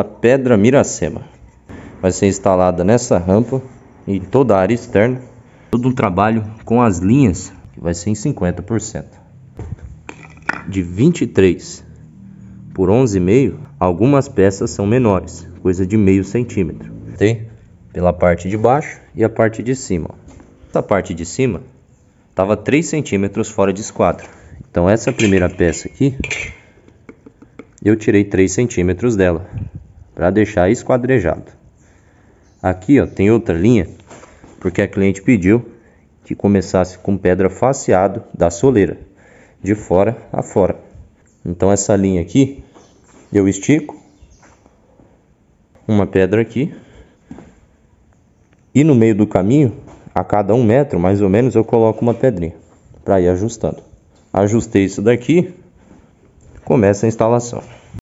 A pedra Miracema vai ser instalada nessa rampa e em toda a área externa. Todo um trabalho com as linhas que vai ser em 50%. De 23 por 11,5, algumas peças são menores, coisa de meio centímetro. Tem pela parte de baixo e a parte de cima. Essa parte de cima estava 3 centímetros fora de esquadro. Então essa primeira peça aqui, eu tirei 3 centímetros dela, para deixar esquadrejado. Aqui ó, tem outra linha, porque a cliente pediu que começasse com pedra faceado da soleira, de fora a fora. Então essa linha aqui, eu estico uma pedra aqui e no meio do caminho, a cada um metro mais ou menos, eu coloco uma pedrinha para ir ajustando. Ajustei isso daqui, começa a instalação.